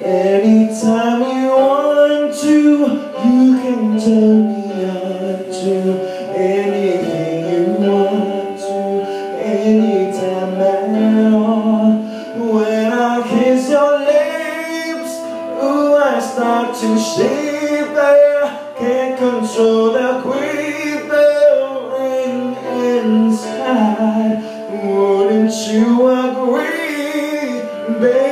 Anytime you want to, you can turn me on to anything you want to, anytime at all. When I kiss your lips, ooh, I start to shake there. Can't control the quivering inside. Wouldn't you agree, baby?